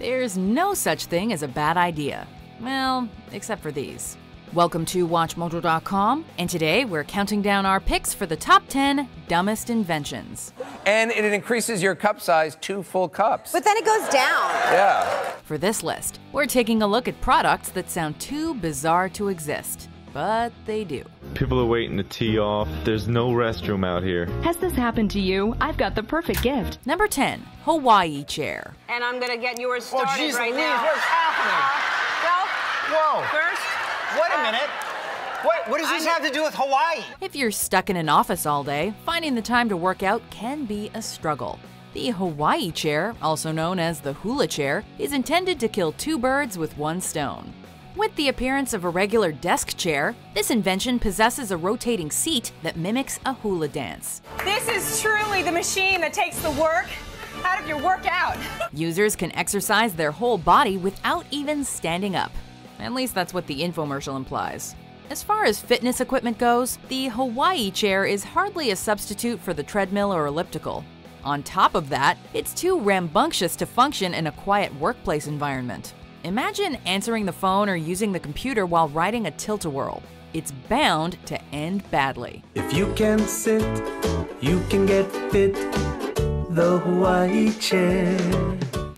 There's no such thing as a bad idea. Well, except for these. Welcome to WatchMojo.com, and today we're counting down our picks for the top 10 dumbest inventions. And it increases your cup size two full cups. But then it goes down. Yeah. For this list, we're taking a look at products that sound too bizarre to exist, but they do. People are waiting to tee off. There's no restroom out here. Has this happened to you? I've got the perfect gift. Number 10, Hawaii chair. And I'm gonna get yours oh, started Oh, geez right Louise, now. what's happening? Well, Whoa. first, Wait a uh, minute. What, what does this have to do with Hawaii? If you're stuck in an office all day, finding the time to work out can be a struggle. The Hawaii chair, also known as the hula chair, is intended to kill two birds with one stone. With the appearance of a regular desk chair, this invention possesses a rotating seat that mimics a hula dance. this is truly the machine that takes the work out of your workout. Users can exercise their whole body without even standing up. At least that's what the infomercial implies. As far as fitness equipment goes, the Hawaii chair is hardly a substitute for the treadmill or elliptical. On top of that, it's too rambunctious to function in a quiet workplace environment. Imagine answering the phone or using the computer while riding a tilt-a-whirl. It's bound to end badly. If you can sit, you can get fit. The Hawaii chair.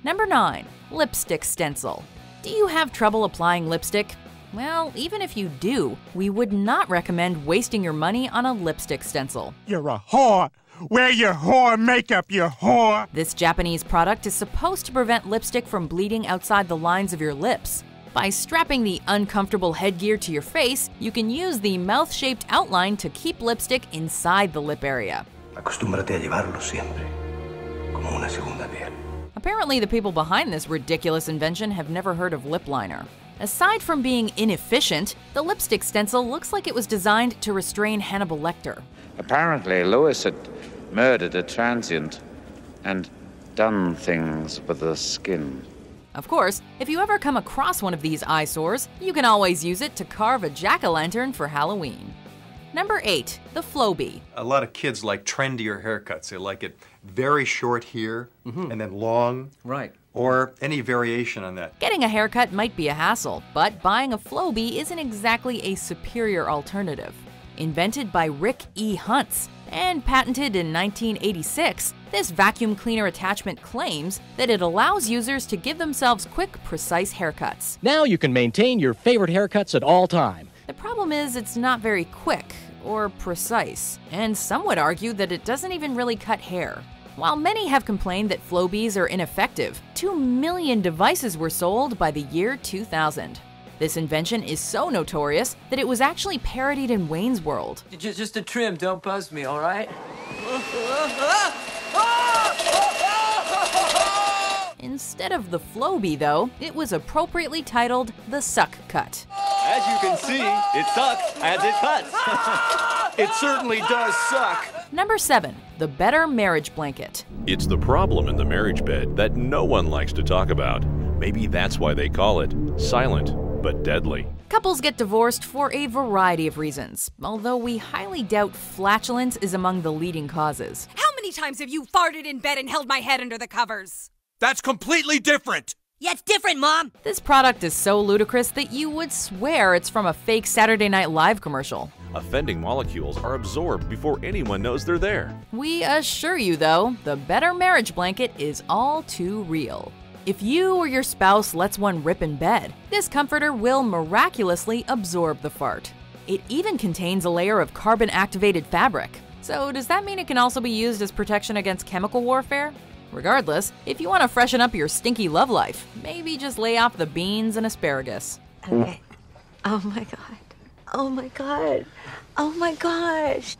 Number 9. Lipstick Stencil. Do you have trouble applying lipstick? Well, even if you do, we would not recommend wasting your money on a lipstick stencil. You're a whore. Wear your whore makeup, you whore. This Japanese product is supposed to prevent lipstick from bleeding outside the lines of your lips. By strapping the uncomfortable headgear to your face, you can use the mouth shaped outline to keep lipstick inside the lip area. Acostúmbrate a llevarlo siempre, como una segunda piel. Apparently, the people behind this ridiculous invention have never heard of lip liner. Aside from being inefficient, the lipstick stencil looks like it was designed to restrain Hannibal Lecter. Apparently, Lewis had murdered a transient and done things with the skin. Of course, if you ever come across one of these eyesores, you can always use it to carve a jack o' lantern for Halloween. Number 8. The Flowbee. A lot of kids like trendier haircuts. They like it very short here mm-hmm. and then long. Right. Or any variation on that. Getting a haircut might be a hassle, but buying a Flowbee isn't exactly a superior alternative. Invented by Rick E. Hunts and patented in 1986, this vacuum cleaner attachment claims that it allows users to give themselves quick, precise haircuts. Now you can maintain your favorite haircuts at all time. The problem is it's not very quick or precise, and some would argue that it doesn't even really cut hair. While many have complained that Flowbees are ineffective, 2 million devices were sold by the year 2000. This invention is so notorious that it was actually parodied in Wayne's World. Just, just a trim, don't buzz me, all right? Instead of the Flowbee, though, it was appropriately titled the Suck Kut. As you can see, it sucks as it cuts. It certainly does suck. Number 7. The Better Marriage Blanket. It's the problem in the marriage bed that no one likes to talk about. Maybe that's why they call it silent but deadly. Couples get divorced for a variety of reasons, although we highly doubt flatulence is among the leading causes. How many times have you farted in bed and held my head under the covers? That's completely different. Yeah, it's different, Mom. This product is so ludicrous that you would swear it's from a fake Saturday Night Live commercial. Offending molecules are absorbed before anyone knows they're there. We assure you, though, the Better Marriage Blanket is all too real. If you or your spouse lets one rip in bed, this comforter will miraculously absorb the fart. It even contains a layer of carbon activated fabric. So, does that mean it can also be used as protection against chemical warfare? Regardless, if you want to freshen up your stinky love life, maybe just lay off the beans and asparagus. Okay. Oh my god. Oh my god. Oh my gosh.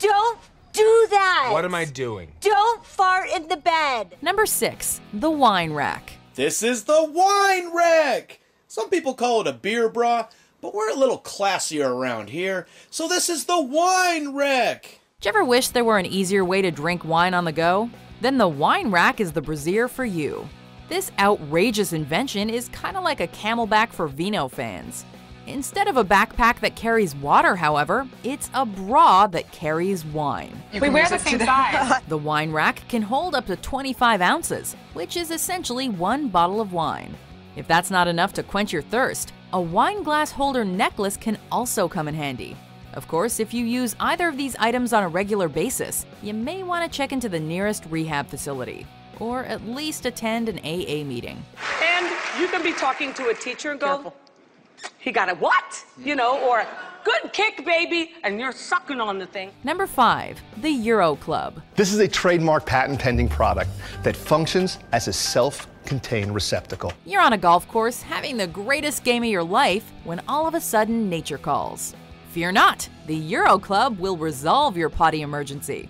Don't do that. What am I doing? Don't fart in the bed. Number 6. The Wine Rack. This is the wine rack. Some people call it a beer bra, but we're a little classier around here, so this is the wine rack. Did you ever wish there were an easier way to drink wine on the go? Then the wine rack is the brazier for you. This outrageous invention is kind of like a CamelBak for vino fans. Instead of a backpack that carries water, however, it's a bra that carries wine. we wear the same size. The wine rack can hold up to 25 ounces, which is essentially one bottle of wine. If that's not enough to quench your thirst, a wine glass holder necklace can also come in handy. Of course, if you use either of these items on a regular basis, you may want to check into the nearest rehab facility, or at least attend an AA meeting. And you can be talking to a teacher and go, he got a what? You know, or a good kick, baby, and you're sucking on the thing. Number 5. The UroClub. This is a trademark patent pending product that functions as a self contained receptacle. You're on a golf course having the greatest game of your life when all of a sudden nature calls. Fear not, the UroClub will resolve your potty emergency.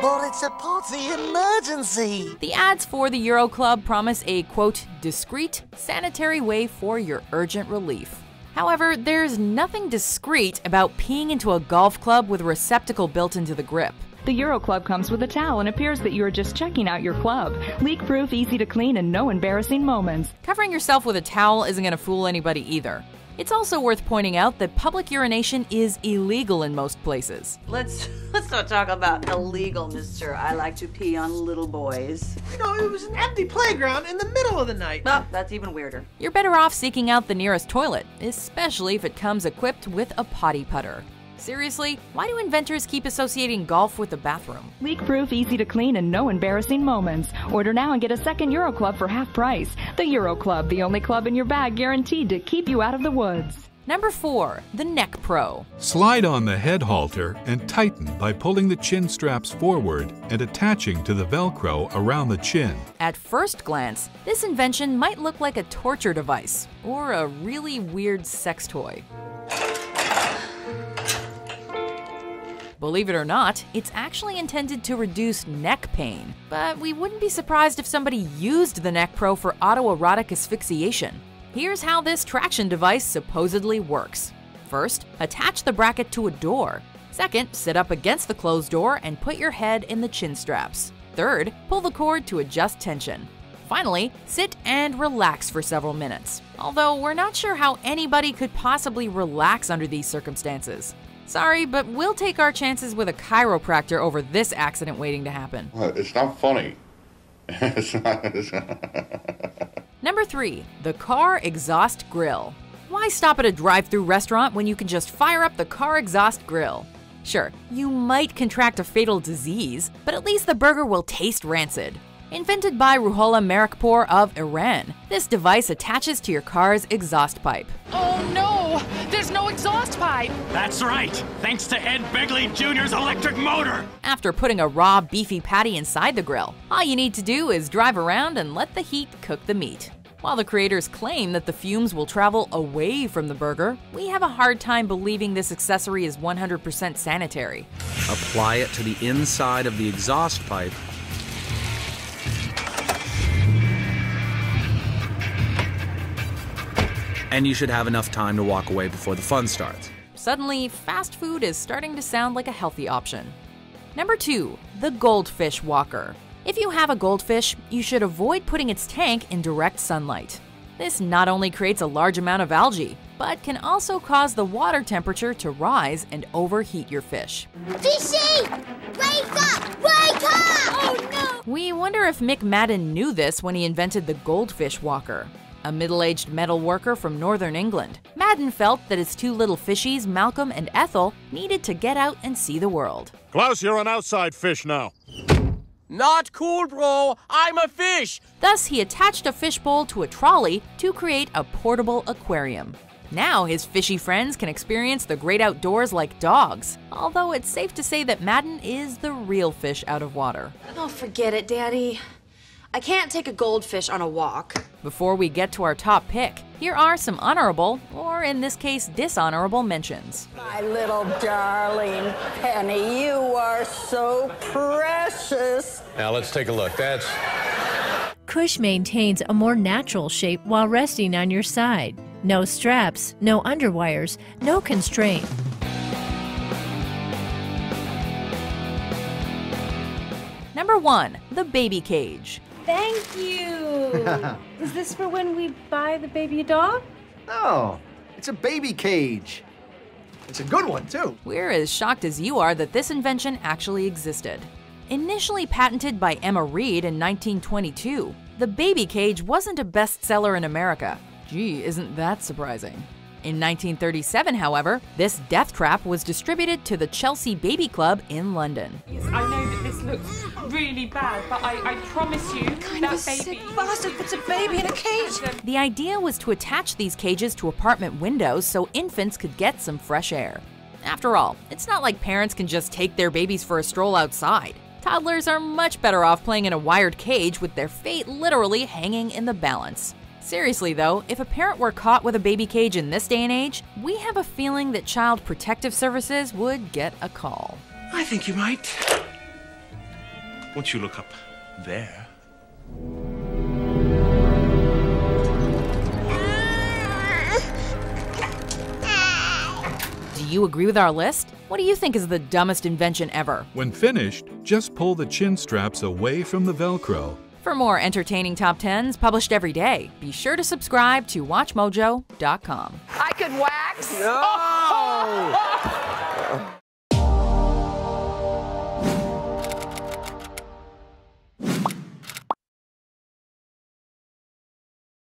But it's a potty emergency. The ads for the UroClub promise a quote, discreet, sanitary way for your urgent relief. However, there's nothing discreet about peeing into a golf club with a receptacle built into the grip. The UroClub comes with a towel and appears that you are just checking out your club. Leak proof, easy to clean, and no embarrassing moments. Covering yourself with a towel isn't going to fool anybody either. It's also worth pointing out that public urination is illegal in most places. Let's let's not talk about illegal, mister. I like to pee on little boys. You know, it was an empty playground in the middle of the night. Oh, that's even weirder. You're better off seeking out the nearest toilet, especially if it comes equipped with a potty putter. Seriously, why do inventors keep associating golf with the bathroom? Leak proof, easy to clean, and no embarrassing moments. Order now and get a second UroClub for half price. The UroClub, the only club in your bag guaranteed to keep you out of the woods. Number 4. The Neck Pro. Slide on the head halter and tighten by pulling the chin straps forward and attaching to the Velcro around the chin. At first glance, this invention might look like a torture device or a really weird sex toy. Believe it or not, it's actually intended to reduce neck pain. But we wouldn't be surprised if somebody used the Neck Pro for autoerotic asphyxiation. Here's how this traction device supposedly works. First, attach the bracket to a door. Second, sit up against the closed door and put your head in the chin straps. Third, pull the cord to adjust tension. Finally, sit and relax for several minutes. Although we're not sure how anybody could possibly relax under these circumstances. Sorry, but we'll take our chances with a chiropractor over this accident waiting to happen. It's not funny. it's not, it's Number 3. The Car Exhaust Grill. Why stop at a drive through restaurant when you can just fire up the car exhaust grill? Sure, you might contract a fatal disease, but at least the burger will taste rancid. Invented by Roohollah Merrikhpour of Iran, this device attaches to your car's exhaust pipe. Oh no! There's no exhaust pipe! That's right, thanks to Ed Begley Jr.'s electric motor! After putting a raw, beefy patty inside the grill, all you need to do is drive around and let the heat cook the meat. While the creators claim that the fumes will travel away from the burger, we have a hard time believing this accessory is 100% sanitary. Apply it to the inside of the exhaust pipe and you should have enough time to walk away before the fun starts. Suddenly, fast food is starting to sound like a healthy option. Number 2. The Goldfish Walker. If you have a goldfish, you should avoid putting its tank in direct sunlight. This not only creates a large amount of algae, but can also cause the water temperature to rise and overheat your fish. Fishy! Wake up! Wake up! Oh no! We wonder if Mick Madden knew this when he invented the goldfish walker. A middle aged metal worker from northern England, Madden felt that his two little fishies, Malcolm and Ethel, needed to get out and see the world. Klaus, you're an outside fish now. Not cool, bro. I'm a fish. Thus, he attached a fishbowl to a trolley to create a portable aquarium. Now, his fishy friends can experience the great outdoors like dogs, although it's safe to say that Madden is the real fish out of water. Oh, forget it, Daddy. I can't take a goldfish on a walk. Before we get to our top pick, here are some honorable, or in this case, dishonorable mentions. My little darling Penny, you are so precious. Now let's take a look. That's. Cush maintains a more natural shape while resting on your side. No straps, no underwires, no constraint. Number one, the baby cage. Thank you. Is this for when we buy the baby a dog? No. It's a baby cage. It's a good one, too. We're as shocked as you are that this invention actually existed. Initially patented by Emma Read in 1922, the baby cage wasn't a bestseller in America. Gee, isn't that surprising? In 1937, however, this death trap was distributed to the Chelsea Baby Club in London. Yes, I know that this looks really bad, but I, I promise you kind that of a baby. sick bastard puts a baby in a cage. The idea was to attach these cages to apartment windows so infants could get some fresh air. After all, it's not like parents can just take their babies for a stroll outside. Toddlers are much better off playing in a wired cage with their fate literally hanging in the balance. Seriously though, if a parent were caught with a baby cage in this day and age, we have a feeling that Child Protective Services would get a call. I think you might. Won't you look up there? Do you agree with our list? What do you think is the dumbest invention ever? When finished, just pull the chin straps away from the Velcro. For more entertaining top 10s published every day, be sure to subscribe to WatchMojo.com. I could wax. No!